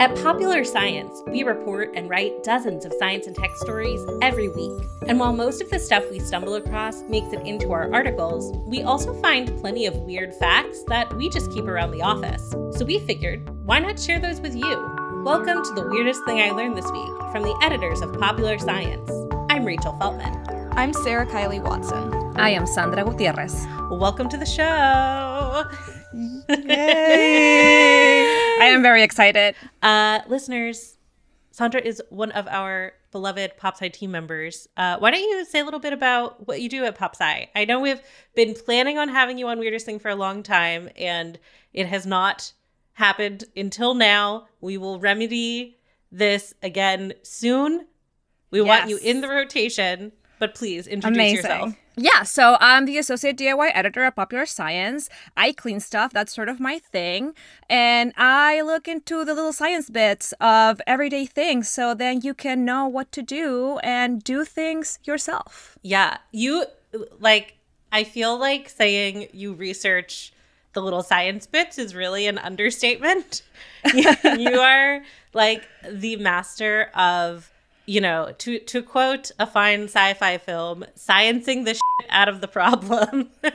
At Popular Science, we report and write dozens of science and tech stories every week. And while most of the stuff we stumble across makes it into our articles, we also find plenty of weird facts that we just keep around the office. So we figured, why not share those with you? Welcome to the weirdest thing I learned this week from the editors of Popular Science. I'm Rachel Feltman. I'm Sara Kiley Watson. I am Sandra Gutierrez. Welcome to the show. Yay! I am very excited. Uh, listeners, Sandra is one of our beloved PopSci team members. Uh, why don't you say a little bit about what you do at PopSci? I know we've been planning on having you on Weirdest Thing for a long time, and it has not happened until now. We will remedy this again soon. We want you in the rotation, but please introduce Amazing. yourself. Yeah, so I'm the associate DIY editor at Popular Science. I clean stuff, that's sort of my thing. And I look into the little science bits of everyday things so then you can know what to do and do things yourself. Yeah, you like. I feel like saying you research the little science bits is really an understatement. you you are like the master of, you know, to to quote a fine sci-fi film, sciencing the shit out of the problem.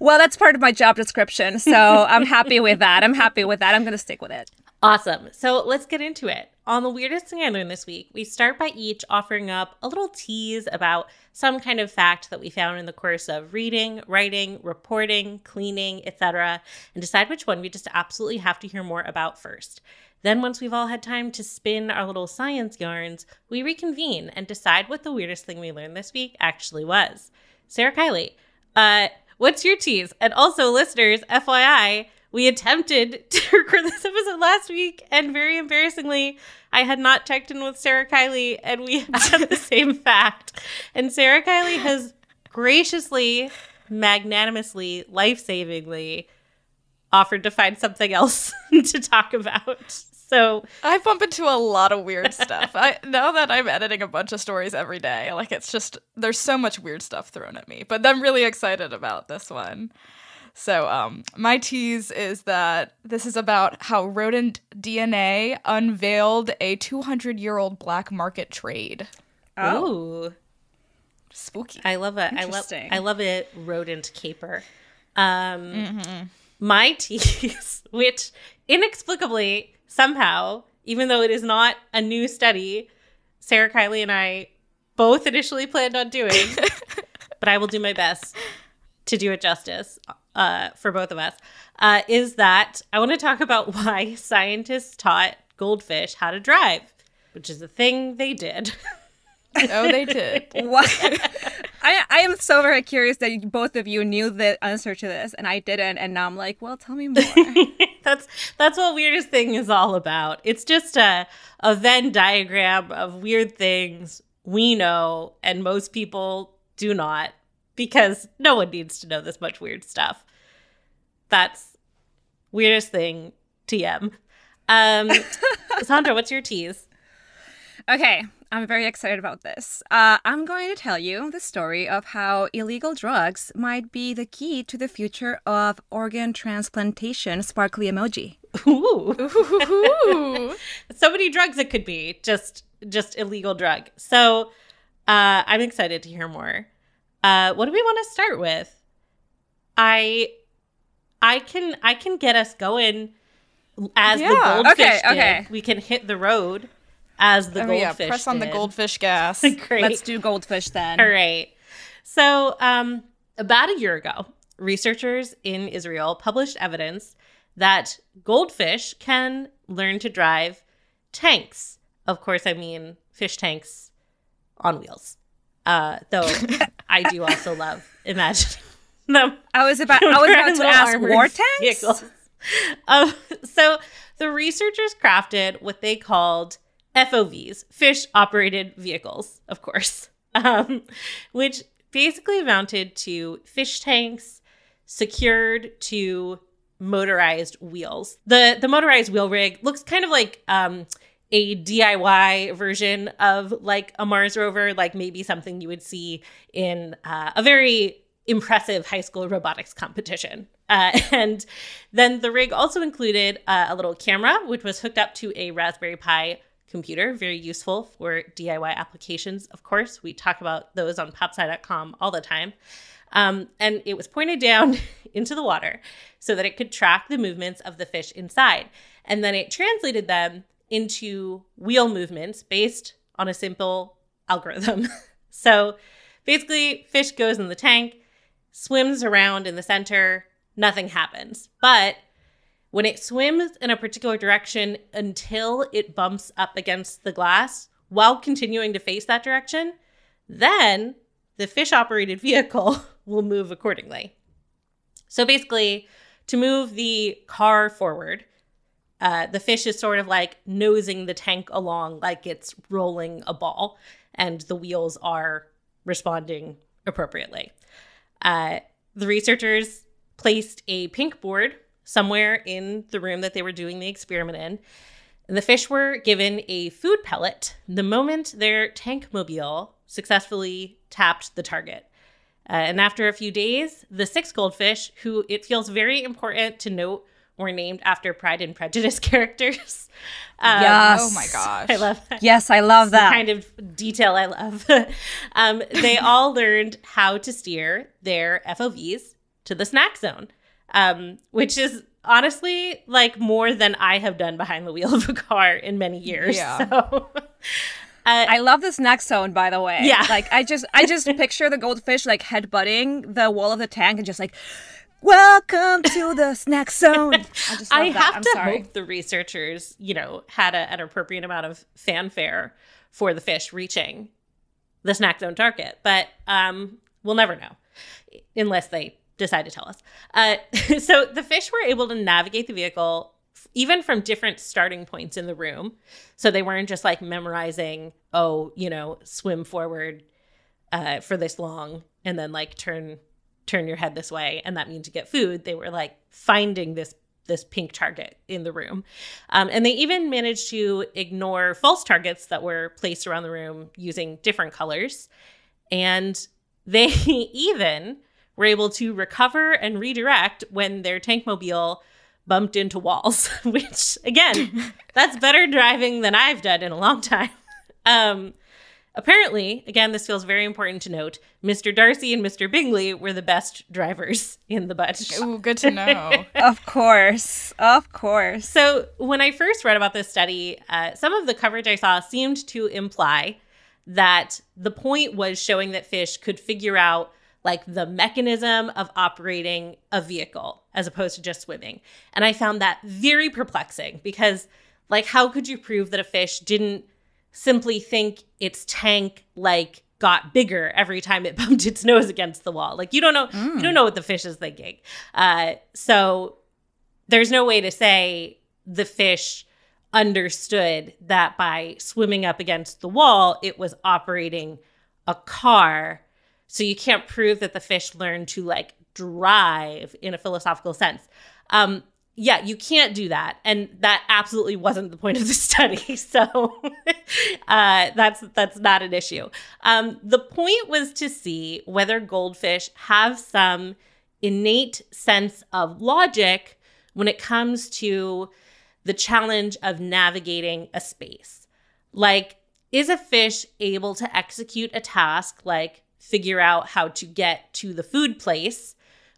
Well, that's part of my job description, so I'm happy with that. I'm happy with that. I'm going to stick with it. Awesome. So let's get into it. On the weirdest thing I learned this week, we start by each offering up a little tease about some kind of fact that we found in the course of reading, writing, reporting, cleaning, etc., and decide which one we just absolutely have to hear more about first. Then, once we've all had time to spin our little science yarns, we reconvene and decide what the weirdest thing we learned this week actually was. Sara Kiley, uh, what's your tease? And also, listeners, FYI, we attempted to record this episode last week, and very embarrassingly, I had not checked in with Sara Kiley, and we had the same fact. And Sara Kiley has graciously, magnanimously, life savingly offered to find something else to talk about. So, I bump into a lot of weird stuff. I now that I'm editing a bunch of stories every day, like it's just there's so much weird stuff thrown at me. But I'm really excited about this one. So, um, my tease is that this is about how rodent DNA unveiled a 200 year old black market trade. ooh, Spooky. I love it. I love Interesting. I love it rodent caper. Um my tease, which inexplicably somehow, even though it is not a new study, Sara Kiley and I both initially planned on doing, but I will do my best to do it justice uh, for both of us, uh, is that I want to talk about why scientists taught goldfish how to drive, which is a thing they did. oh, they did. What? I, I am so very curious that both of you knew the answer to this and I didn't. And now I'm like, well, tell me more. That's that's what weirdest thing is all about. It's just a a Venn diagram of weird things we know and most people do not because no one needs to know this much weird stuff. That's weirdest thing TM. Um Sandra, what's your tease? Okay, I'm very excited about this. Uh, I'm going to tell you the story of how illegal drugs might be the key to the future of organ transplantation. Sparkly emoji. Ooh. Ooh. so many drugs it could be just just illegal drug so uh i'm excited to hear more uh what do we want to start with i i can i can get us going as the goldfish Okay, did. okay. we can hit the road as the Oh, goldfish yeah, press on the goldfish gas. great Let's do goldfish then. all right. So, um, about a year ago, researchers in Israel published evidence that goldfish can learn to drive tanks. Of course, I mean fish tanks on wheels. Uh, though I do also love imagine them I was about, I was about to ask armored war tanks? Um, so the researchers crafted what they called FOVs, fish operated vehicles, of course, um, which basically amounted to fish tanks secured to motorized wheels. The the motorized wheel rig looks kind of like um, a DIY version of like a Mars rover, like maybe something you would see in uh, a very impressive high school robotics competition. Uh, and then the rig also included uh, a little camera, which was hooked up to a Raspberry Pi computer, very useful for DIY applications, of course. We talk about those on popsci.com all the time. Um, and it was pointed down into the water so that it could track the movements of the fish inside. And then it translated them into wheel movements based on a simple algorithm. so basically, fish goes in the tank, swims around in the center, nothing happens. But when it swims in a particular direction until it bumps up against the glass while continuing to face that direction, then the fish operated vehicle will move accordingly. So basically, to move the car forward, uh, the fish is sort of like nosing the tank along like it's rolling a ball, and the wheels are responding appropriately. Uh, the researchers placed a pink board somewhere in the room that they were doing the experiment in. And the fish were given a food pellet the moment their tank mobile successfully tapped the target. Uh, and after a few days, the six goldfish, who it feels very important to note were named after Pride and Prejudice characters. Um, yes. Oh my gosh. I love that. Yes, I love that. kind of detail I love. um, they all learned how to steer their FOVs to the snack zone, um, which is honestly like more than I have done behind the wheel of a car in many years. Yeah. So. Uh, I love this snack zone, by the way. Yeah. Like I just I just picture the goldfish like headbutting the wall of the tank and just like Welcome to the snack zone. I just I have I'm to sorry. hope the researchers, you know, had a, an appropriate amount of fanfare for the fish reaching the snack zone target, but um, we'll never know unless they decide to tell us. Uh, so the fish were able to navigate the vehicle even from different starting points in the room. So they weren't just like memorizing, oh, you know, swim forward uh, for this long and then like turn turn your head this way and that means you get food they were like finding this this pink target in the room um, and they even managed to ignore false targets that were placed around the room using different colors and they even were able to recover and redirect when their tank mobile bumped into walls which again that's better driving than i've done in a long time um, Apparently, again, this feels very important to note, Mr. Darcy and Mr. Bingley were the best drivers in the bunch. Ooh, good to know. Of course. Of course. So, when I first read about this study, uh, some of the coverage I saw seemed to imply that the point was showing that fish could figure out like the mechanism of operating a vehicle as opposed to just swimming. And I found that very perplexing because, like, how could you prove that a fish didn't simply think its tank like got bigger every time it bumped its nose against the wall. Like you don't know you don't know what the fish is thinking. Uh, so there's no way to say the fish understood that by swimming up against the wall, it was operating a car. So you can't prove that the fish learned to like drive in a philosophical sense. Um, yeah, you can't do that, and that absolutely wasn't the point of the study. So uh, that's that's not an issue. Um, the point was to see whether goldfish have some innate sense of logic when it comes to the challenge of navigating a space. Like, is a fish able to execute a task like figure out how to get to the food place?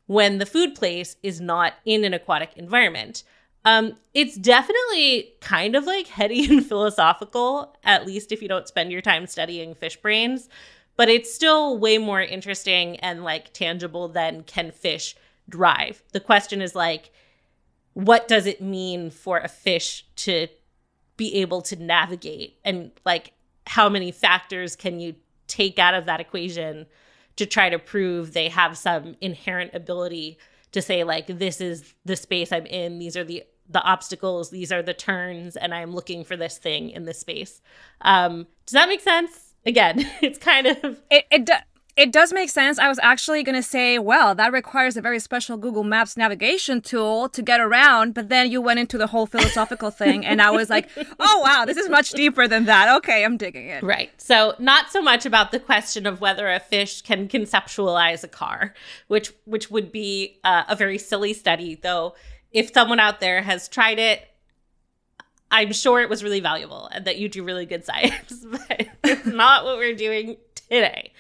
when the food place is not in an aquatic environment. Um, it's definitely kind of like heady and philosophical, at least if you don't spend your time studying fish brains, but it's still way more interesting and like tangible than can fish drive. The question is like, what does it mean for a fish to be able to navigate? And like, how many factors can you take out of that equation to try to prove they have some inherent ability to say like this is the space I'm in these are the the obstacles these are the turns and I'm looking for this thing in this space. Um does that make sense? Again it's kind of It it It does make sense. I was actually going to say, well, that requires a very special Google Maps navigation tool to get around. But then you went into the whole philosophical thing, and I was like, oh, wow, this is much deeper than that. Okay, I'm digging it. Right. So, not so much about the question of whether a fish can conceptualize a car, which which would be uh, a very silly study, though. If someone out there has tried it, I'm sure it was really valuable and that you do really good science, but it's not what we're doing today.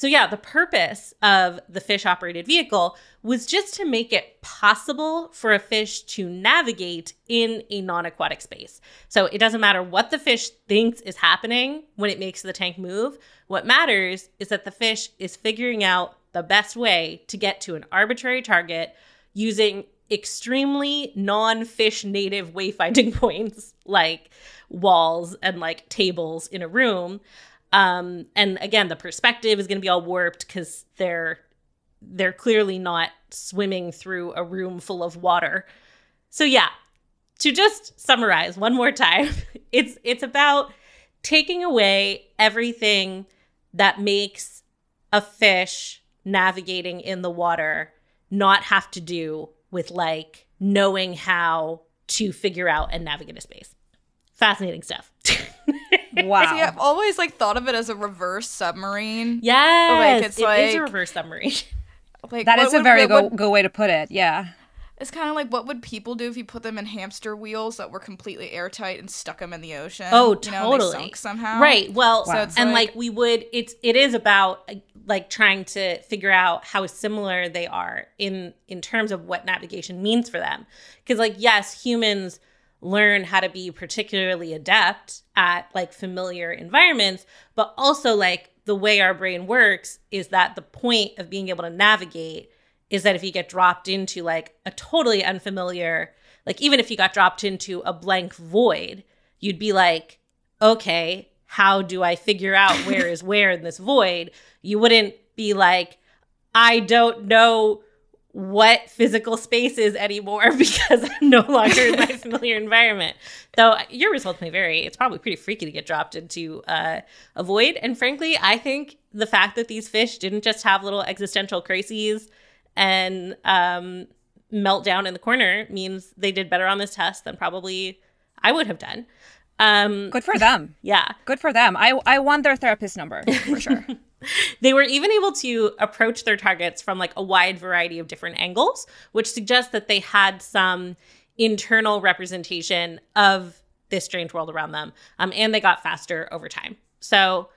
So, yeah, the purpose of the fish operated vehicle was just to make it possible for a fish to navigate in a non aquatic space. So, it doesn't matter what the fish thinks is happening when it makes the tank move. What matters is that the fish is figuring out the best way to get to an arbitrary target using extremely non fish native wayfinding points like walls and like tables in a room um, and again, the perspective is going to be all warped because they're they're clearly not swimming through a room full of water. So yeah, to just summarize one more time, it's it's about taking away everything that makes a fish navigating in the water not have to do with like knowing how to figure out and navigate a space. Fascinating stuff. Wow. See, I've always like thought of it as a reverse submarine. Yes, Like, it's it is a reverse submarine. Like That what is a would- very what go- would- good way to put it. Yeah. It's kind of like what would people do if you put them in hamster wheels that were completely airtight and stuck them in the ocean? Oh, You know, and they totally. sunk somehow. Right. Well, So it's and like- like, we would it's it is about like trying to figure out how similar they are in in terms of what navigation means for them. Cuz like yes, humans learn how to be particularly adept at like familiar environments, but also like the way our brain works is that the point of being able to navigate is that if you get dropped into like a totally unfamiliar like even if you got dropped into a blank void, you'd be like okay, how do I figure out where is where in this void? You wouldn't be like, I don't know what physical space is anymore because I'm no longer in my familiar environment. Though your results may vary. It's probably pretty freaky to get dropped into uh, a void. And frankly, I think the fact that these fish didn't just have little existential crises and um, melt down in the corner means they did better on this test than probably I would have done. Um, Good for them. yeah. Good for them. I I want their therapist number for sure. They were even able to approach their targets from like a wide variety of different angles, which suggests that they had some internal representation of this strange world around them. Um, and they got faster over time. So,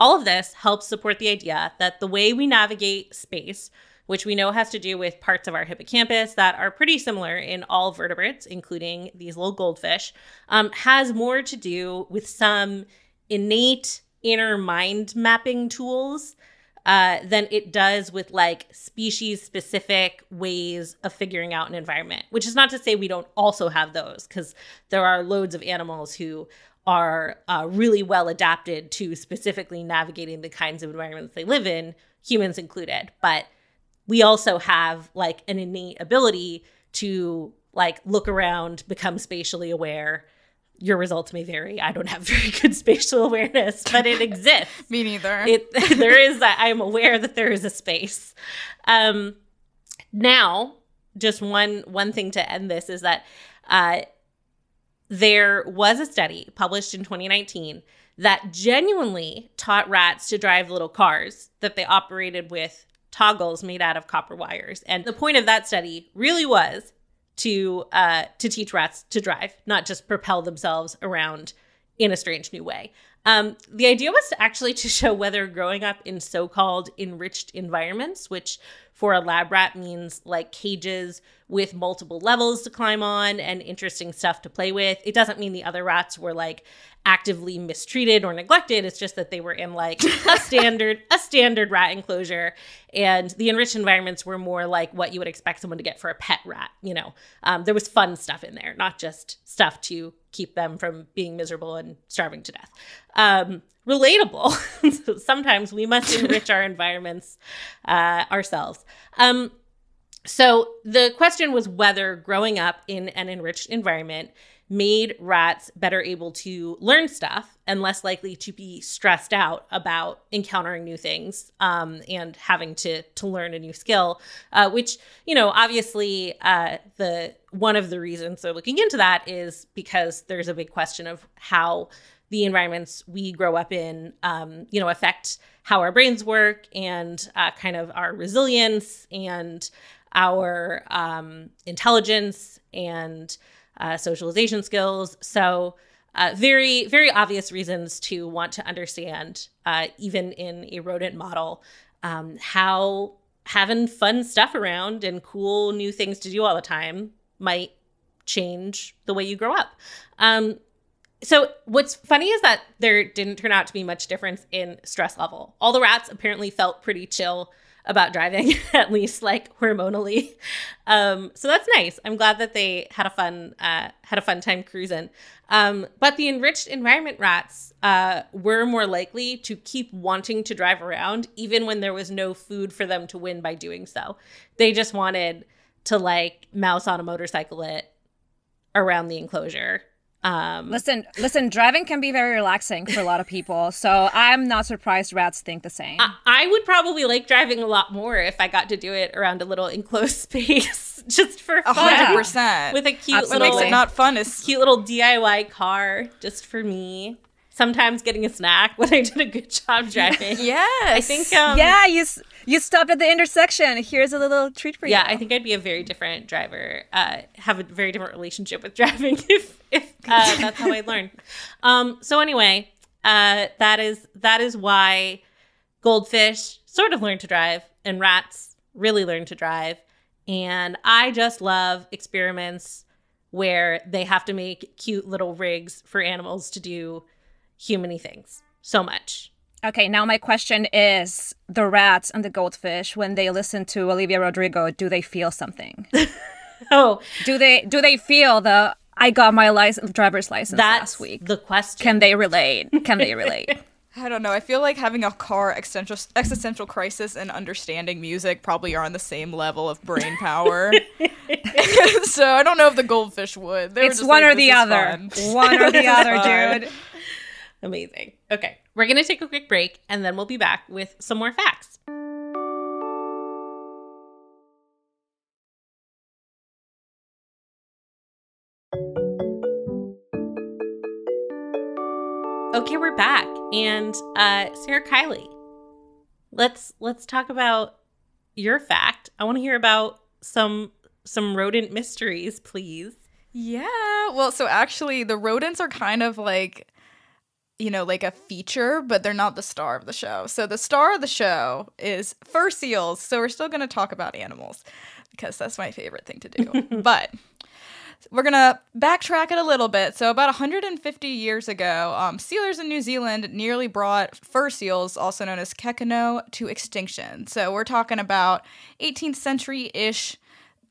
all of this helps support the idea that the way we navigate space, which we know has to do with parts of our hippocampus that are pretty similar in all vertebrates, including these little goldfish, um, has more to do with some innate inner mind mapping tools uh, than it does with like species specific ways of figuring out an environment, which is not to say we don't also have those, because there are loads of animals who are uh, really well adapted to specifically navigating the kinds of environments they live in, humans included. But we also have like an innate ability to like look around, become spatially aware. Your results may vary. I don't have very good spatial awareness, but it exists Me neither. it there is that i'm aware that there is a space um now just one one thing to end this is that uh there was a study published in 2019 that genuinely taught rats to drive little cars that they operated with toggles made out of copper wires. And the point of that study really was to uh to teach rats to drive not just propel themselves around in a strange new way um, the idea was to actually to show whether growing up in so-called enriched environments, which for a lab rat means like cages with multiple levels to climb on and interesting stuff to play with. It doesn't mean the other rats were like actively mistreated or neglected. It's just that they were in like a standard a standard rat enclosure, and the enriched environments were more like what you would expect someone to get for a pet rat. You know, um, there was fun stuff in there, not just stuff to keep them from being miserable and starving to death. Um, relatable. so sometimes we must enrich our environments uh, ourselves. Um, So the question was whether growing up in an enriched environment made rats better able to learn stuff and less likely to be stressed out about encountering new things um, and having to to learn a new skill. Uh, which you know, obviously, uh, the one of the reasons they're looking into that is because there's a big question of how the environments we grow up in, um, you know, affect how our brains work and uh, kind of our resilience and our um, intelligence and uh, socialization skills. So, uh, very, very obvious reasons to want to understand, uh, even in a rodent model, um, how having fun stuff around and cool new things to do all the time might change the way you grow up. Um, so what's funny is that there didn't turn out to be much difference in stress level. All the rats apparently felt pretty chill about driving, at least like hormonally. Um, so that's nice. I'm glad that they had a fun uh, had a fun time cruising. Um, but the enriched environment rats uh, were more likely to keep wanting to drive around, even when there was no food for them to win by doing so. They just wanted to like mouse on a motorcycle it around the enclosure um, listen, listen. Driving can be very relaxing for a lot of people, so I'm not surprised rats think the same. I, I would probably like driving a lot more if I got to do it around a little enclosed space, just for fun. hundred percent with a cute Absolutely. little, makes it not fun is cute little DIY car just for me sometimes getting a snack when I did a good job driving. yes. I think um, Yeah, you you stopped at the intersection. Here's a little treat for yeah, you. Yeah, I think I'd be a very different driver. Uh, have a very different relationship with driving if if uh, that's how I learned. Um, so anyway, uh, that is that is why goldfish sort of learn to drive and rats really learn to drive. And I just love experiments where they have to make cute little rigs for animals to do humany things so much. Okay, now my question is the rats and the goldfish when they listen to Olivia Rodrigo, do they feel something? oh, do they do they feel the I got my license driver's license That's last week? The question. Can they relate? Can they relate? I don't know. I feel like having a car existential, existential crisis and understanding music probably are on the same level of brain power. so I don't know if the goldfish would. They it's one, like, or the other. One or the other, dude. Amazing. Okay, we're going to take a quick break and then we'll be back with some more facts. Okay, we're back. And uh Sara Kiley. Let's let's talk about your fact. I want to hear about some some rodent mysteries, please. Yeah. Well, so actually the rodents are kind of like you know, like a feature, but they're not the star of the show. So the star of the show is fur seals. So we're still going to talk about animals because that's my favorite thing to do. but we're going to backtrack it a little bit. So, about 150 years ago, um, sealers in New Zealand nearly brought fur seals, also known as kekeno, to extinction. So, we're talking about 18th century ish.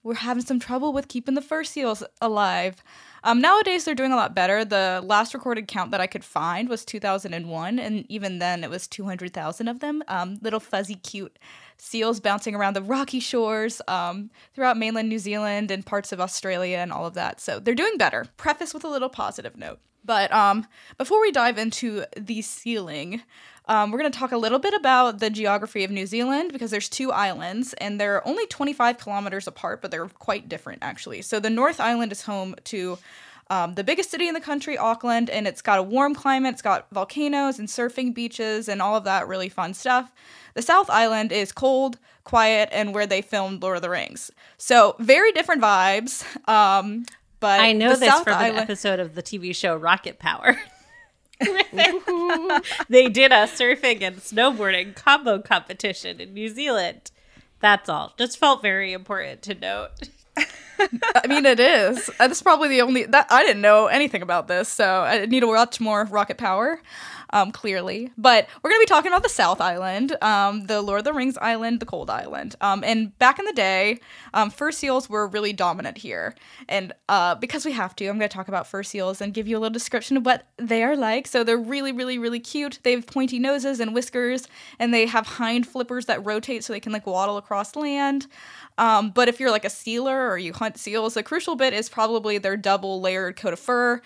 We're having some trouble with keeping the fur seals alive. Um, nowadays, they're doing a lot better. The last recorded count that I could find was 2001, and even then, it was 200,000 of them. Um, little fuzzy, cute seals bouncing around the rocky shores um, throughout mainland New Zealand and parts of Australia and all of that. So they're doing better. Preface with a little positive note. But um, before we dive into the sealing, um, we're going to talk a little bit about the geography of New Zealand because there's two islands and they're only 25 kilometers apart, but they're quite different actually. So the North Island is home to um, the biggest city in the country, Auckland, and it's got a warm climate. It's got volcanoes and surfing beaches and all of that really fun stuff. The South Island is cold, quiet, and where they filmed Lord of the Rings. So very different vibes. Um, but I know this South from Island- an episode of the TV show Rocket Power. they did a surfing and snowboarding combo competition in New Zealand. That's all. Just felt very important to note. I mean, it is. That's probably the only that I didn't know anything about this, so I need to watch more Rocket Power. Um, clearly. But we're going to be talking about the South Island, um, the Lord of the Rings Island, the Cold Island. Um, and back in the day, um, fur seals were really dominant here. And uh, because we have to, I'm going to talk about fur seals and give you a little description of what they are like. So they're really, really, really cute. They have pointy noses and whiskers, and they have hind flippers that rotate so they can like waddle across land. Um, but if you're like a sealer or you hunt seals, the crucial bit is probably their double layered coat of fur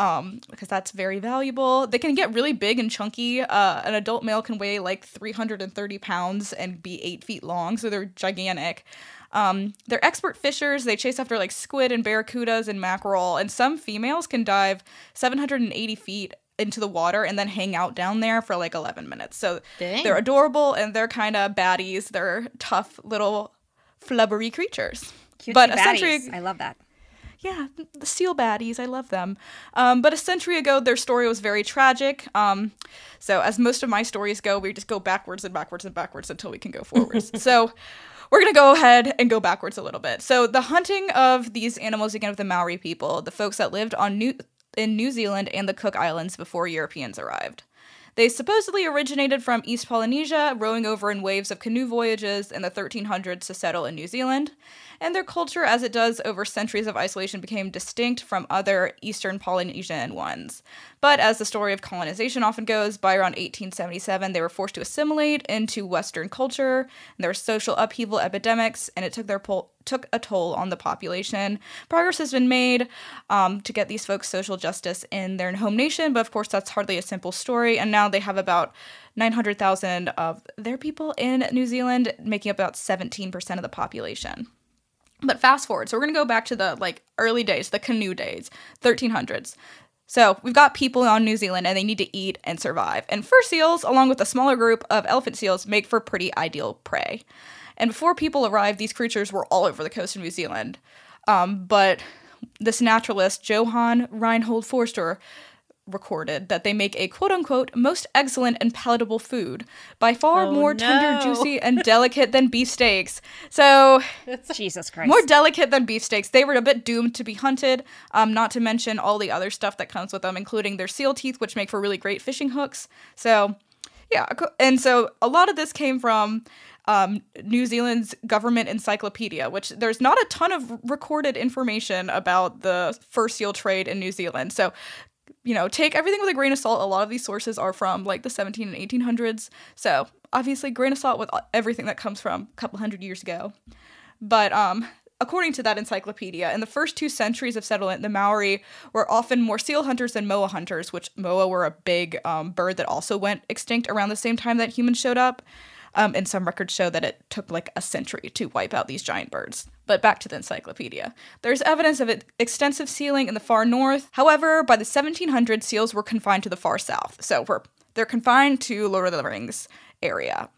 um, because that's very valuable. They can get really big and chunky. Uh, an adult male can weigh like 330 pounds and be eight feet long, so they're gigantic. Um, they're expert fishers. They chase after like squid and barracudas and mackerel, and some females can dive 780 feet into the water and then hang out down there for like 11 minutes. So Dang. they're adorable and they're kind of baddies. They're tough little flubbery creatures. Cutesy but baddies. century I love that. Yeah, the seal baddies, I love them. Um, but a century ago, their story was very tragic. Um, so, as most of my stories go, we just go backwards and backwards and backwards until we can go forwards. so, we're gonna go ahead and go backwards a little bit. So, the hunting of these animals again with the Maori people, the folks that lived on New in New Zealand and the Cook Islands before Europeans arrived. They supposedly originated from East Polynesia, rowing over in waves of canoe voyages in the 1300s to settle in New Zealand, and their culture, as it does over centuries of isolation, became distinct from other Eastern Polynesian ones. But as the story of colonization often goes, by around 1877, they were forced to assimilate into Western culture, and there were social upheaval epidemics, and it took their took a toll on the population. Progress has been made um, to get these folks social justice in their home nation, but of course, that's hardly a simple story. And now they have about 900,000 of their people in New Zealand, making up about 17% of the population. But fast forward, so we're gonna go back to the like early days, the canoe days, 1300s. So we've got people on New Zealand and they need to eat and survive. And fur seals, along with a smaller group of elephant seals, make for pretty ideal prey. And before people arrived, these creatures were all over the coast of New Zealand. Um, but this naturalist, Johann Reinhold Forster, recorded that they make a quote unquote most excellent and palatable food, by far Oh, more tender, juicy, and delicate than beef steaks. So Jesus Christ. more delicate than beef steaks. They were a bit doomed to be hunted, um, not to mention all the other stuff that comes with them, including their seal teeth, which make for really great fishing hooks. So, yeah, and so a lot of this came from um, New Zealand's government encyclopedia, which there's not a ton of recorded information about the fur seal trade in New Zealand. So, you know, take everything with a grain of salt. A lot of these sources are from like the 17 and 1800s. So, obviously, grain of salt with everything that comes from a couple hundred years ago. But um, according to that encyclopedia, in the first two centuries of settlement, the Maori were often more seal hunters than moa hunters, which moa were a big um, bird that also went extinct around the same time that humans showed up. Um, and some records show that it took like a century to wipe out these giant birds. But back to the encyclopedia. There's evidence of extensive sealing in the far north. However, by the 1700s, seals were confined to the far south. So they're confined to Lord of the Rings area.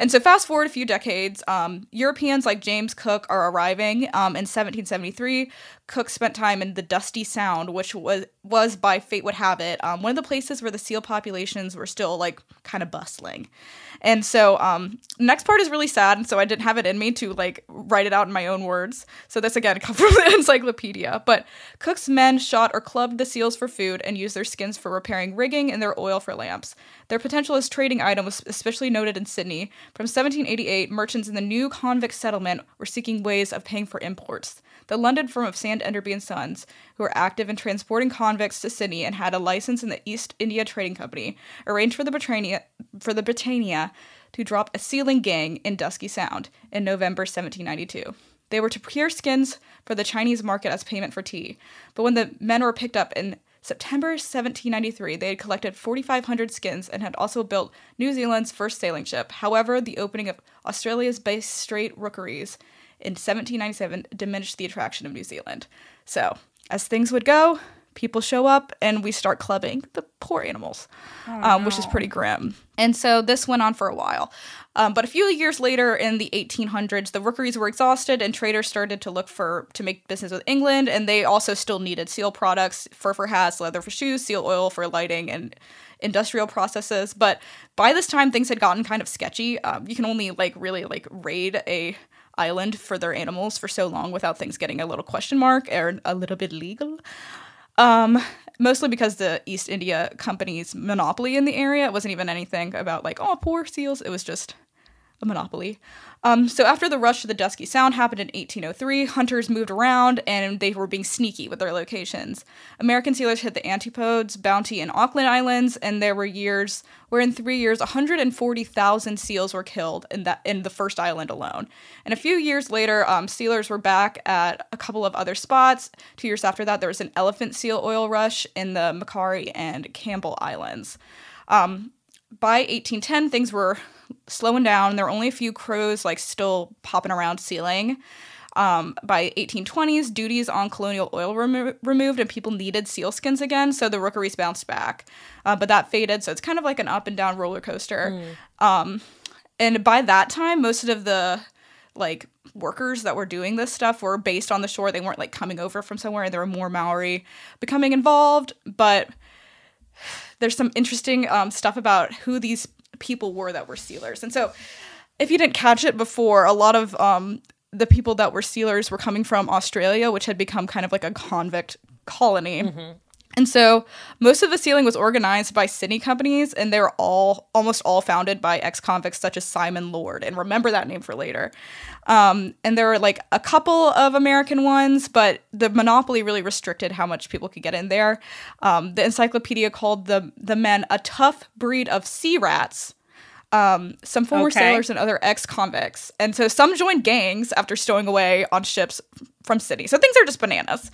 And so, fast forward a few decades, um, Europeans like James Cook are arriving. Um, in 1773, Cook spent time in the Dusky Sound, which was was by fate would have it um, one of the places where the seal populations were still like kind of bustling. And so, um, next part is really sad, and so I didn't have it in me to like write it out in my own words. So this again comes from the encyclopedia. But Cook's men shot or clubbed the seals for food and used their skins for repairing rigging and their oil for lamps. Their potential as trading item was especially noted in Sydney. From 1788, merchants in the new convict settlement were seeking ways of paying for imports. The London firm of Sand Enderby and Sons, who were active in transporting convicts to Sydney and had a license in the East India Trading Company, arranged for the Britannia for the Britannia to drop a sealing gang in Dusky Sound in November 1792. They were to procure skins for the Chinese market as payment for tea, but when the men were picked up in September 1793, they had collected 4,500 skins and had also built New Zealand's first sailing ship. However, the opening of Australia's Bass Strait rookeries in 1797 diminished the attraction of New Zealand. So, as things would go, people show up and we start clubbing the poor animals, um, which is pretty grim. And so this went on for a while. Um, but a few years later, in the 1800s, the rookeries were exhausted, and traders started to look for to make business with England. And they also still needed seal products, fur for hats, leather for shoes, seal oil for lighting, and industrial processes. But by this time, things had gotten kind of sketchy. Um, you can only like really like raid a island for their animals for so long without things getting a little question mark or a little bit legal. Um, mostly because the East India Company's monopoly in the area. It wasn't even anything about like, oh, poor seals. It was just a monopoly. Um, so after the rush to the Dusky Sound happened in 1803, hunters moved around and they were being sneaky with their locations. American sealers hit the Antipodes, Bounty, and Auckland Islands, and there were years where in three years 140,000 seals were killed in that in the first island alone. And a few years later, um, sealers were back at a couple of other spots. Two years after that, there was an elephant seal oil rush in the Macquarie and Campbell Islands. Um, by 1810, things were slowing down. There were only a few crows like still popping around sealing. Um, by 1820s, duties on colonial oil were remo- removed and people needed sealskins again, so the rookeries bounced back. Uh, but that faded, so it's kind of like an up and down roller coaster. Um, and by that time, most of the like workers that were doing this stuff were based on the shore. They weren't like coming over from somewhere. And there were more Maori becoming involved, but there's some interesting um, stuff about who these people were that were sealers. And so, if you didn't catch it before, a lot of um, the people that were sealers were coming from Australia, which had become kind of like a convict colony. And so most of the sealing was organized by Sydney companies, and they were all almost all founded by ex-convicts such as Simon Lord. And remember that name for later. Um, and there were like a couple of American ones, but the monopoly really restricted how much people could get in there. Um, the encyclopedia called the the men a tough breed of sea rats. Um, some former Okay. sailors and other ex-convicts, and so some joined gangs after stowing away on ships from Sydney. So things are just bananas.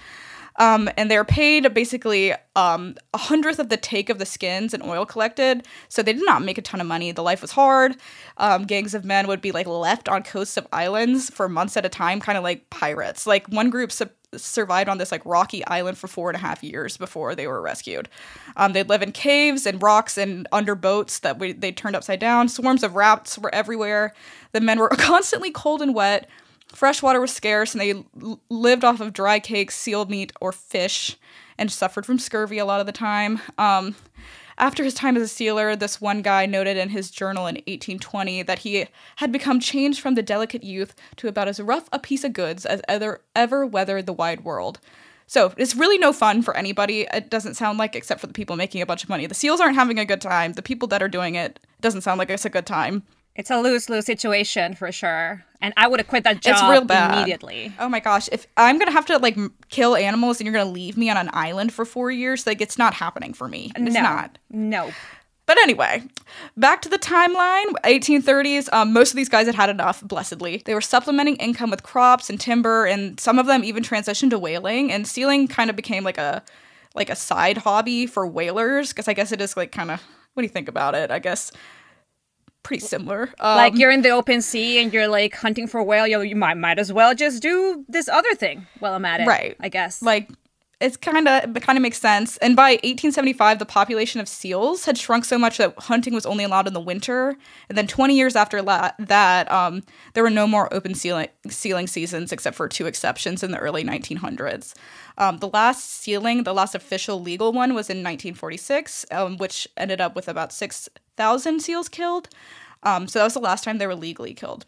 Um, and they're paid basically um, a hundredth of the take of the skins and oil collected. So they did not make a ton of money. The life was hard. Um, gangs of men would be like left on coasts of islands for months at a time, kind of like pirates. Like one group su- survived on this like rocky island for four and a half years before they were rescued. Um, they'd live in caves and rocks and under boats that they turned upside down. Swarms of rats were everywhere. The men were constantly cold and wet. Fresh water was scarce, and they l- lived off of dry cakes, sealed meat, or fish, and suffered from scurvy a lot of the time. Um, after his time as a sealer, this one guy noted in his journal in 1820 that he had become changed from the delicate youth to about as rough a piece of goods as ever ever weathered the wide world. So it's really no fun for anybody. It doesn't sound like, except for the people making a bunch of money. The seals aren't having a good time. The people that are doing it doesn't sound like it's a good time. It's a lose lose situation for sure. And I would have quit that job It's real bad. immediately. Oh my gosh, if I'm gonna have to like kill animals and you're gonna leave me on an island for four years, like it's not happening for me. It's no. not. No. But anyway, back to the timeline. 1830s. Um, most of these guys had had enough. Blessedly, they were supplementing income with crops and timber, and some of them even transitioned to whaling. And sealing kind of became like a like a side hobby for whalers because I guess it is like kind of. What do you think about it? I guess pretty similar. Um, like you're in the open sea and you're like hunting for a whale, you, you might might as well just do this other thing while I'm at it. Right. I guess. like it's kind of it kind of makes sense. And by 1875 the population of seals had shrunk so much that hunting was only allowed in the winter. And then 20 years after la- that um, there were no more open sealing, sealing seasons except for two exceptions in the early 1900s um, the last sealing the last official legal one was in 1946 um, which ended up with about 6000 seals killed. Um, so that was the last time they were legally killed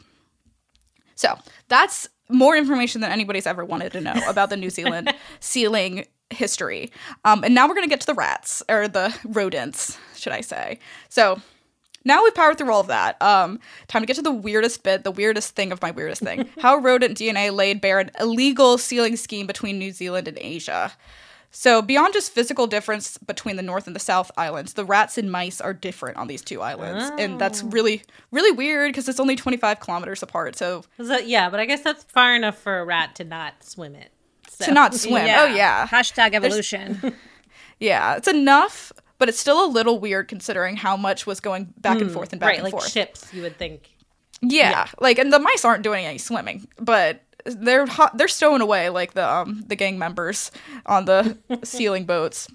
so that's more information than anybody's ever wanted to know about the New Zealand sealing history. Um, and now we're going to get to the rats, or the rodents, should I say. So now we've powered through all of that. Um, time to get to the weirdest bit, the weirdest thing of my weirdest thing. How rodent DNA laid bare an illegal sealing scheme between New Zealand and Asia. So, beyond just physical difference between the North and the South Islands, the rats and mice are different on these two islands. And that's oh. really, really weird because it's only 25 kilometers apart. So, So, yeah, but I guess that's far enough for a rat to not swim it. So. to not swim. Oh, yeah. Hashtag evolution. Yeah, it's enough, but it's still a little weird considering how much was going back and hmm, forth and back right, and like forth. ships, you would think. Yeah, like and the mice aren't doing any swimming, but they're hot, they're stowing away like the um the gang members on the sealing boats.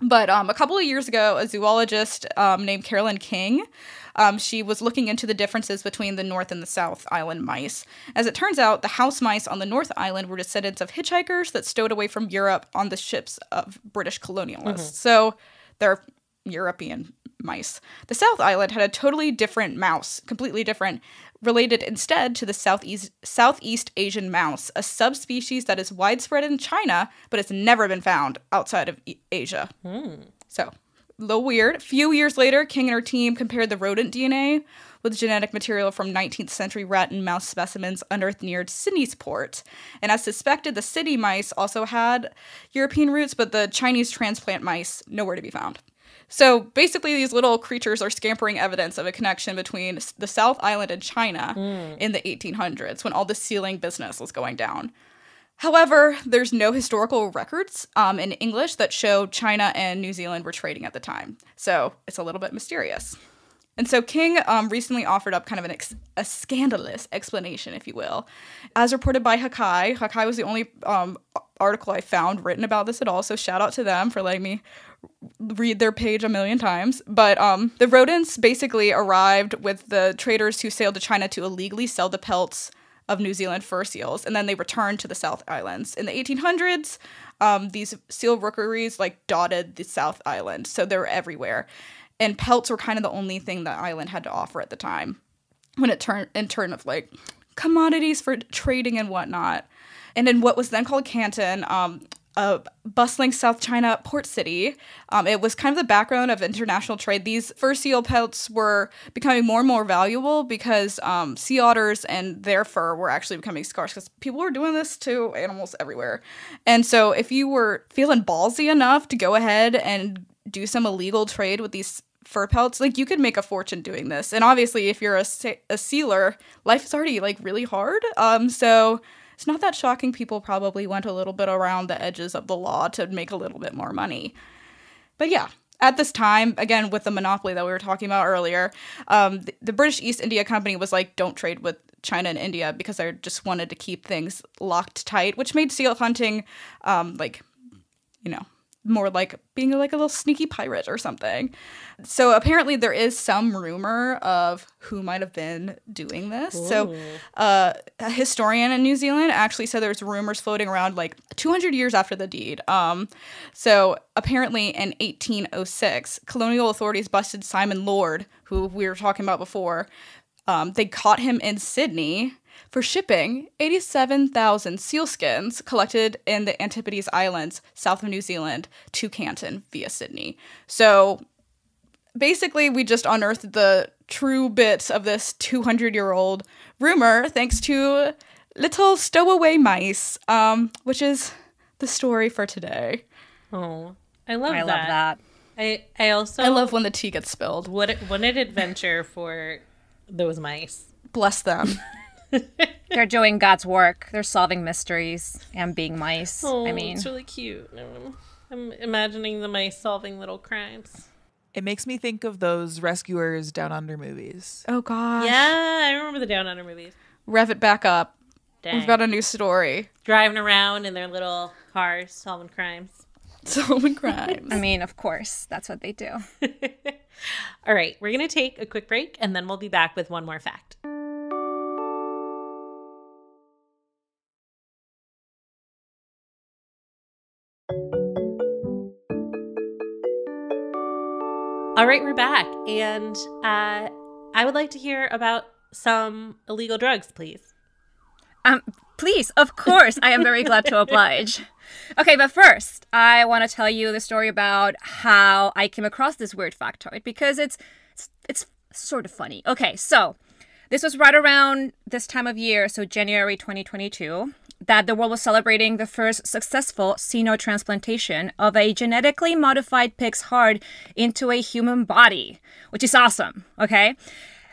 But um, a couple of years ago, a zoologist um, named Carolyn King, um, she was looking into the differences between the North and the South Island mice. As it turns out, the house mice on the North Island were descendants of hitchhikers that stowed away from Europe on the ships of British colonialists. So they're European mice. The South Island had a totally different mouse, completely different, related instead to the Southeast, Southeast Asian mouse, a subspecies that is widespread in China, but it's never been found outside of e- Asia. Hmm. So, a little weird. A few years later, King and her team compared the rodent DNA with genetic material from 19th century rat and mouse specimens unearthed near Sydney's port. And as suspected, the city mice also had European roots, but the Chinese transplant mice nowhere to be found. So basically, these little creatures are scampering evidence of a connection between the South Island and China in the 1800s when all the sealing business was going down. However, there's no historical records um, in English that show China and New Zealand were trading at the time. So it's a little bit mysterious. And so King um, recently offered up kind of an ex- a scandalous explanation, if you will. As reported by Hakai, Hakai was the only um, article I found written about this at all, so shout out to them for letting me read their page a million times. But um, the rodents basically arrived with the traders who sailed to China to illegally sell the pelts of New Zealand fur seals, and then they returned to the South Islands. In the 1800s, um, these seal rookeries like dotted the South Island, so they were everywhere. And pelts were kind of the only thing the island had to offer at the time when it turned in turn of like commodities for trading and whatnot. And in what was then called Canton, um, a bustling South China port city, um, it was kind of the background of international trade. These fur seal pelts were becoming more and more valuable because um, sea otters and their fur were actually becoming scarce because people were doing this to animals everywhere. And so, if you were feeling ballsy enough to go ahead and do some illegal trade with these fur pelts like you could make a fortune doing this and obviously if you're a, a sealer life is already like really hard um so it's not that shocking people probably went a little bit around the edges of the law to make a little bit more money. But yeah at this time again with the monopoly that we were talking about earlier um, the, the british east india company was like don't trade with china and india because they just wanted to keep things locked tight which made seal hunting um, like you know more like being like a little sneaky pirate or something. So apparently there is some rumor of who might have been doing this. So uh, a historian in New Zealand actually said there's rumors floating around like 200 years after the deed. Um, so apparently in 1806, colonial authorities busted Simon Lord, who we were talking about before. Um, they caught him in Sydney for shipping 87,000 sealskins collected in the Antipodes Islands, south of New Zealand, to Canton via Sydney. So basically, we just unearthed the true bits of this 200 year old rumor thanks to little stowaway mice, um, which is the story for today. Oh, I love I that. love that. I I also I love when the tea gets spilled. what what an adventure for those mice. Bless them. They're doing God's work. They're solving mysteries and being mice. Oh, I mean, it's really cute. I'm imagining the mice solving little crimes. It makes me think of those rescuers down under movies. oh gosh. Yeah, I remember the Down Under movies. Rev it back up. Dang. We've got a new story. driving around in their little cars solving crimes. Solving crimes. I mean, of course, that's what they do. All right, we're going to take a quick break and then we'll be back with one more fact. All right, we're back. And uh, I would like to hear about some illegal drugs, please. Um, please, of course, I am very glad to oblige. Okay, but first, I want to tell you the story about how I came across this weird factoid because it's it's, it's sort of funny. Okay, so this was right around this time of year, so January 2022, that the world was celebrating the first successful xenotransplantation of a genetically modified pig's heart into a human body, which is awesome, okay?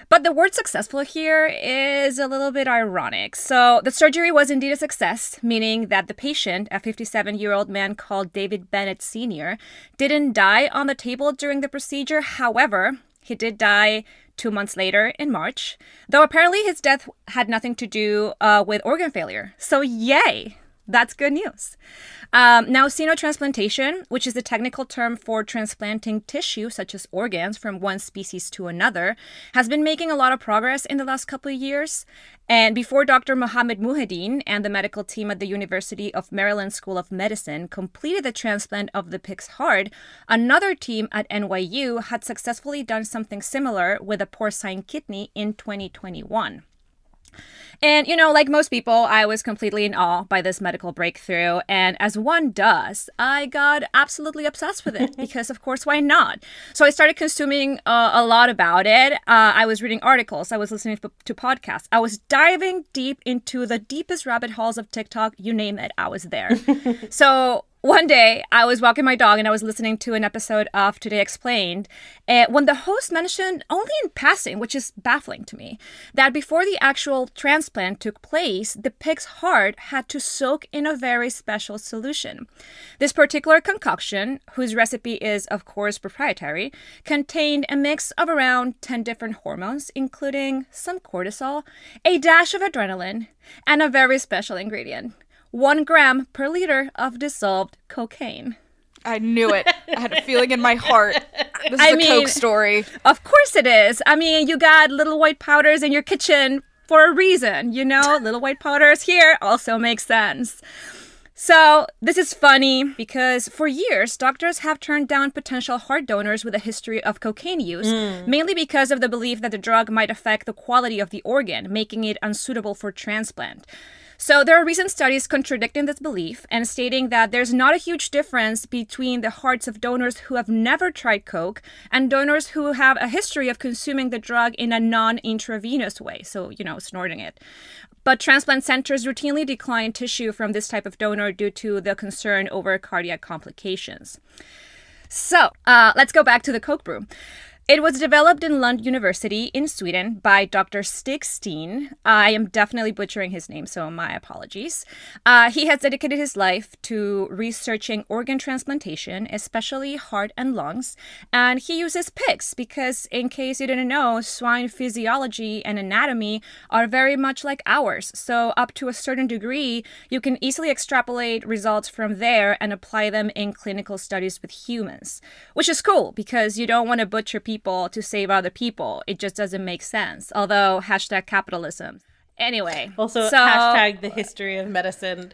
But the word successful here is a little bit ironic. So, the surgery was indeed a success, meaning that the patient, a 57 year old man called David Bennett Sr., didn't die on the table during the procedure. However, he did die two months later in March, though apparently his death had nothing to do uh, with organ failure. So, yay! That's good news. Um, now, xenotransplantation, which is the technical term for transplanting tissue, such as organs, from one species to another, has been making a lot of progress in the last couple of years. And before Dr. Mohammed Mohiuddin and the medical team at the University of Maryland School of Medicine completed the transplant of the pig's heart, another team at NYU had successfully done something similar with a porcine kidney in 2021. And, you know, like most people, I was completely in awe by this medical breakthrough. And as one does, I got absolutely obsessed with it because, of course, why not? So I started consuming uh, a lot about it. Uh, I was reading articles, I was listening to, to podcasts, I was diving deep into the deepest rabbit holes of TikTok. You name it, I was there. so one day I was walking my dog and I was listening to an episode of Today Explained uh, when the host mentioned, only in passing, which is baffling to me, that before the actual transplant took place, the pig's heart had to soak in a very special solution. This particular concoction, whose recipe is, of course, proprietary, contained a mix of around 10 different hormones, including some cortisol, a dash of adrenaline, and a very special ingredient one gram per liter of dissolved cocaine. I knew it. I had a feeling in my heart. This is I a mean- Coke story. Of course it is. I mean, you got little white powders in your kitchen for a reason, you know? little white powders here also makes sense. So, this is funny because for years, doctors have turned down potential heart donors with a history of cocaine use, hmm. mainly because of the belief that the drug might affect the quality of the organ, making it unsuitable for transplant. So, there are recent studies contradicting this belief and stating that there's not a huge difference between the hearts of donors who have never tried Coke and donors who have a history of consuming the drug in a non intravenous way, so, you know, snorting it. But transplant centers routinely decline tissue from this type of donor due to the concern over cardiac complications. So, uh, let's go back to the Coke brew. It was developed in Lund University in Sweden by Dr. Stig Steen. I am definitely butchering his name, so my apologies. Uh, he has dedicated his life to researching organ transplantation, especially heart and lungs, and he uses pigs because, in case you didn't know, swine physiology and anatomy are very much like ours. So, up to a certain degree, you can easily extrapolate results from there and apply them in clinical studies with humans, which is cool because you don't want to butcher people to save other people. It just doesn't make sense. Although, hashtag capitalism. Anyway, Also, so, hashtag the history of medicine.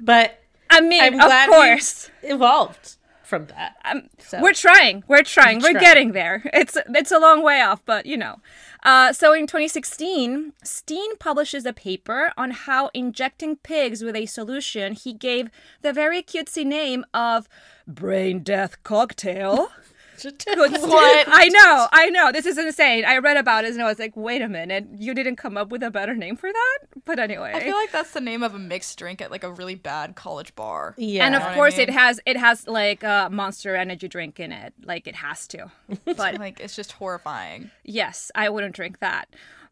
But I mean, I'm glad of course. evolved from that. so. We're trying. We're trying. We're trying. getting there. It's it's a long way off, but you know. Uh, so in 2016, Steen publishes a paper on how injecting pigs with a solution he gave the very cutesy name of brain death cocktail. could What? I know, I know. This is insane. I read about it and I was like, wait a minute, you didn't come up with a better name for that? But anyway. I feel like that's the name of a mixed drink at like a really bad college bar. yeah. and of know what I course, mean? it has it has like a monster energy drink in it, like it has to. But Like it's just horrifying. Yes, I wouldn't drink that.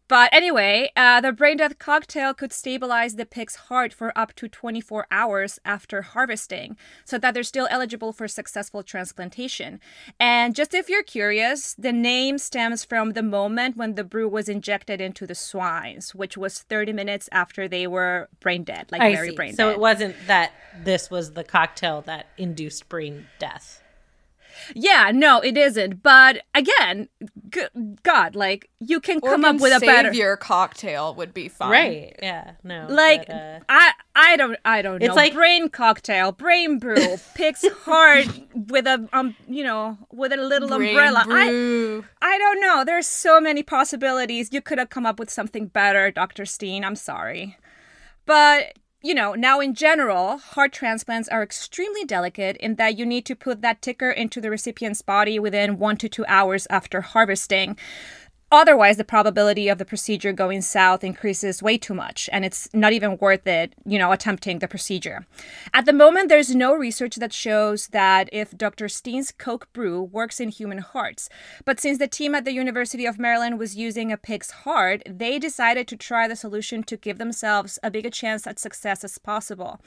But anyway, uh, the brain death cocktail could stabilize the pig's heart for up to 24 hours after harvesting, so that they're still eligible for successful transplantation. And just if you're curious, the name stems from the moment when the brew was injected into the swines, which was 30 minutes after they were brain dead, like I very see. brain so dead. So it wasn't that this was the cocktail that induced brain death. Yeah, no, it isn't. But again, g- God, like you can come Organ up with a better. savior cocktail would be fine. Right. Yeah. No. like but, uh, I I don't I don't know. It's like- brain cocktail, brain brew, pig's heart with a um you know with a little Brain umbrella. I. I don't know. There's so many possibilities. You could have come up with something better, Dr. Steen. I'm sorry. But you know, now in general, heart transplants are extremely delicate in that you need to put that ticker into the recipient's body within one to two hours after harvesting. Otherwise, the probability of the procedure going south increases way too much, and it's not even worth it, you know, attempting the procedure. At the moment, there's no research that shows that if Dr. Steen's Coke brew works in human hearts. But since the team at the University of Maryland was using a pig's heart, they decided to try the solution to give themselves a bigger chance at success as possible.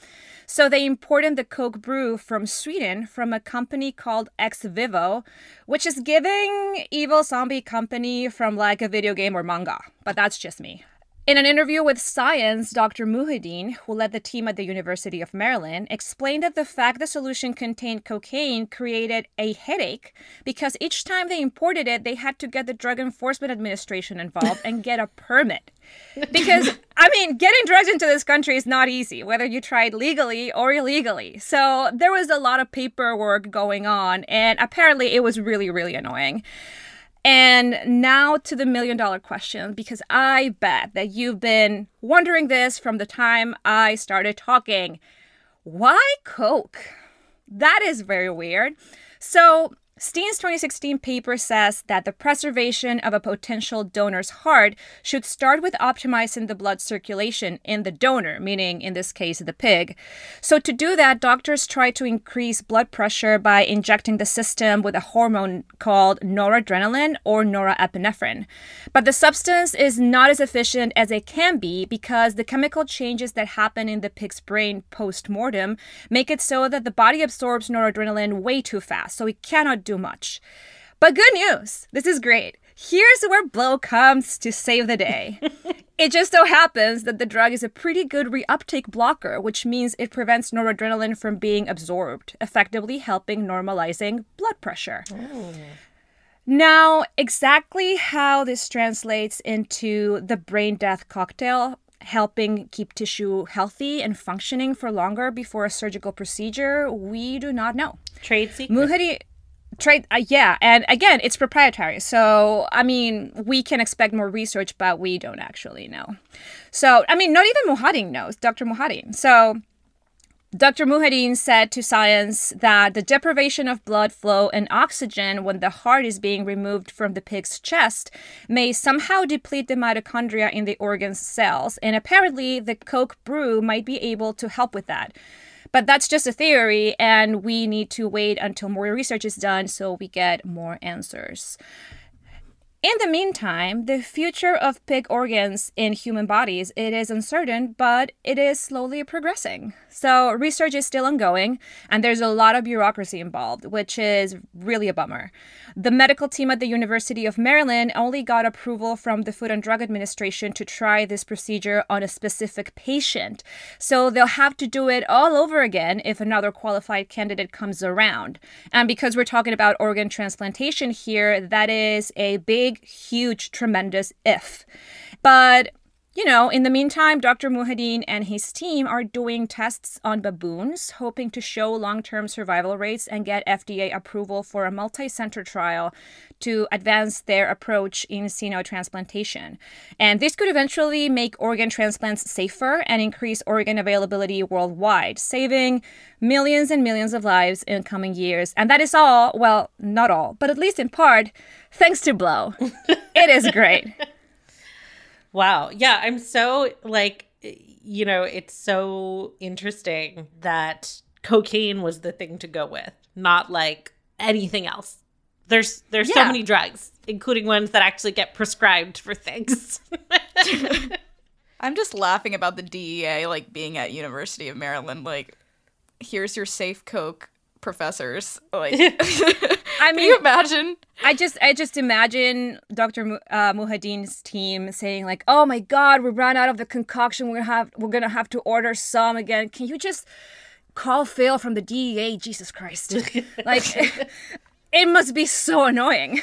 So they imported the Coke brew from Sweden from a company called XVIVO, which is giving evil zombie company from like a video game or manga. But that's just me. In an interview with Science, Dr. Mohiuddin, who led the team at the University of Maryland, explained that the fact the solution contained cocaine created a headache because each time they imported it, they had to get the Drug Enforcement Administration involved and get a permit. Because, I mean, getting drugs into this country is not easy, whether you try it legally or illegally. So there was a lot of paperwork going on, and apparently it was really, really annoying. And now to the million dollar question, because I bet that you've been wondering this from the time I started talking. Why Coke? That is very weird. So, Steen's 2016 paper says that the preservation of a potential donor's heart should start with optimizing the blood circulation in the donor, meaning in this case the pig. So, to do that, doctors try to increase blood pressure by injecting the system with a hormone called noradrenaline or norepinephrine. But the substance is not as efficient as it can be because the chemical changes that happen in the pig's brain post mortem make it so that the body absorbs noradrenaline way too fast, so it cannot do much. But good news! This is great. Here's where Blow comes to save the day. it just so happens that the drug is a pretty good reuptake blocker, which means it prevents noradrenaline from being absorbed, effectively helping normalizing blood pressure. Oh. Now, exactly how this translates into the brain death cocktail, helping keep tissue healthy and functioning for longer before a surgical procedure, we do not know. Trade secret. Muhari trade uh, yeah and again it's proprietary so i mean we can expect more research but we don't actually know so i mean not even Mohiuddin knows dr Mohiuddin so Dr. Mohiuddin said to Science that the deprivation of blood flow and oxygen when the heart is being removed from the pig's chest may somehow deplete the mitochondria in the organ's cells, and apparently the Coke brew might be able to help with that. But that's just a theory, and we need to wait until more research is done so we get more answers. In the meantime, the future of pig organs in human bodies it is uncertain, but it is slowly progressing. So research is still ongoing, and there's a lot of bureaucracy involved, which is really a bummer. The medical team at the University of Maryland only got approval from the Food and Drug Administration to try this procedure on a specific patient. So they'll have to do it all over again if another qualified candidate comes around. And because we're talking about organ transplantation here, that is a big, huge, tremendous if. But you know, in the meantime, Dr. Mohiuddin and his team are doing tests on baboons, hoping to show long term survival rates and get FDA approval for a multi center trial to advance their approach in xenotransplantation. And this could eventually make organ transplants safer and increase organ availability worldwide, saving millions and millions of lives in coming years. And that is all, well, not all, but at least in part, thanks to Blow. it is great. Wow. Yeah, I'm so like you know, it's so interesting that cocaine was the thing to go with, not like anything else. There's there's so many drugs, including ones that actually get prescribed for things. I'm just laughing about the DEA like being at University of Maryland. Like, here's your safe coke, professors. Like, I can mean, you imagine? I just I just imagine Dr. Mu- uh, Mohiuddin's team saying like, "Oh my God, we ran out of the concoction. We're gonna have we're gonna have to order some again. Can you just call Phil from the DEA? Jesus Christ! like, it must be so annoying."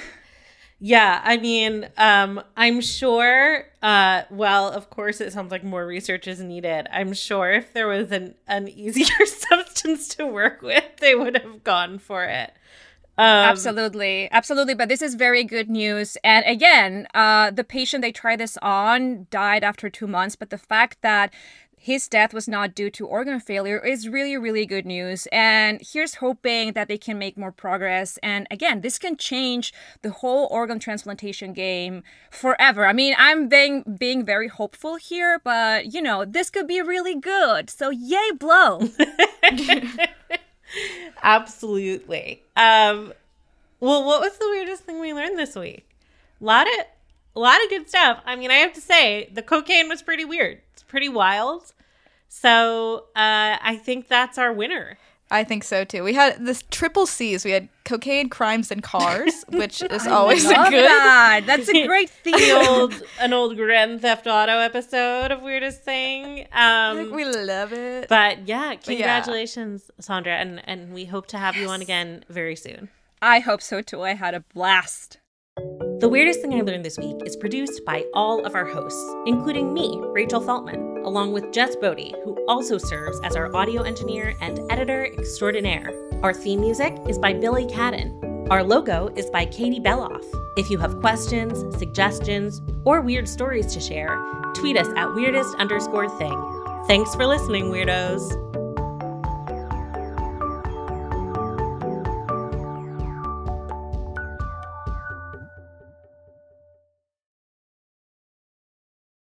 Yeah, I mean, um, I'm sure. Uh, well, of course, it sounds like more research is needed. I'm sure if there was an an easier substance to work with, they would have gone for it. Um, absolutely, absolutely. But this is very good news. And again, uh, the patient they tried this on died after two months. But the fact that his death was not due to organ failure is really, really good news. And here's hoping that they can make more progress. And again, this can change the whole organ transplantation game forever. I mean, I'm being being very hopeful here, but you know, this could be really good. So yay, blow. Absolutely. Um, well, what was the weirdest thing we learned this week? A lot of, a lot of good stuff. I mean, I have to say, the cocaine was pretty weird. Pretty wild. So uh, I think that's our winner. I think so too. We had this triple C's. We had cocaine, crimes, and cars, which is always a good. that. That's a great the old, an old Grand Theft Auto episode of Weirdest Thing. Um, we love it. but yeah, congratulations, Sandra, and and we hope to have you on again very soon. I hope so too. I had a blast. The Weirdest Thing I Learned This Week is produced by all of our hosts, including me, Rachel Feltman, along with Jess Boddy, who also serves as our audio engineer and editor extraordinaire. Our theme music is by Billy Cadden. Our logo is by Katie Beloff. If you have questions, suggestions, or weird stories to share, tweet us at weirdest underscore thing. Thanks for listening, weirdos.